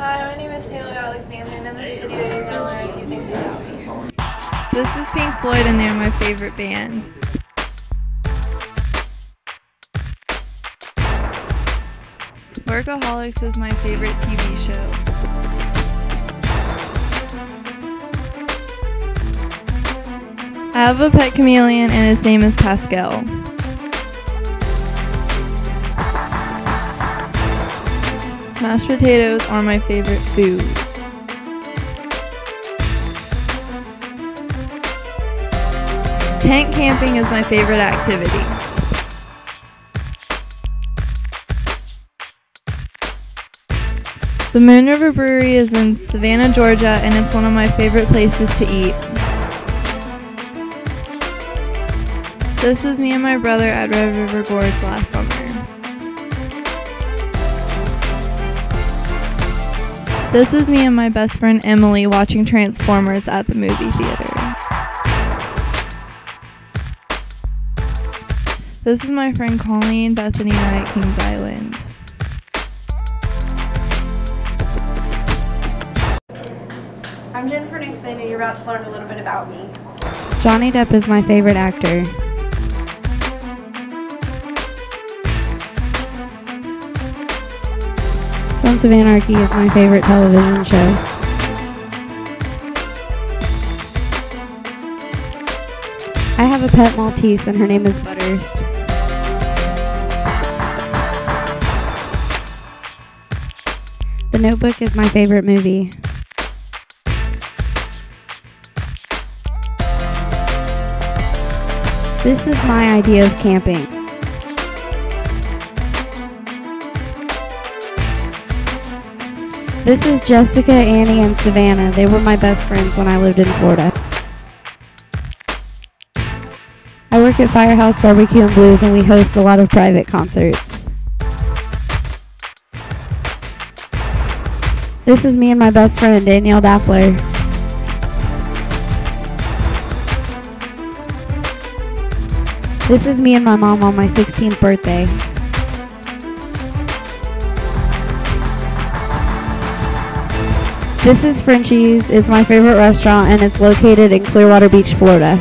Hi, my name is Taylor Alexander, and in this video you're going to learn a few things about me. This is Pink Floyd, and they're my favorite band. Workaholics is my favorite TV show. I have a pet chameleon, and his name is Pascal. Mashed potatoes are my favorite food. Tent camping is my favorite activity. The Moon River Brewery is in Savannah, Georgia, and it's one of my favorite places to eat. This is me and my brother at Red River Gorge last summer. This is me and my best friend Emily watching Transformers at the movie theater. This is my friend Colleen, Bethany, and I at Kings Island. I'm Jennifer Nixon, and you're about to learn a little bit about me. Johnny Depp is my favorite actor. Sons of Anarchy is my favorite television show. I have a pet Maltese and her name is Butters. The Notebook is my favorite movie. This is my idea of camping. This is Jessica, Annie, and Savannah. They were my best friends when I lived in Florida. I work at Firehouse Barbecue and Blues, and we host a lot of private concerts. This is me and my best friend, Danielle Dappler. This is me and my mom on my 16th birthday. This is Frenchie's. It's my favorite restaurant and it's located in Clearwater Beach, Florida.